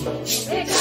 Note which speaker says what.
Speaker 1: Hey,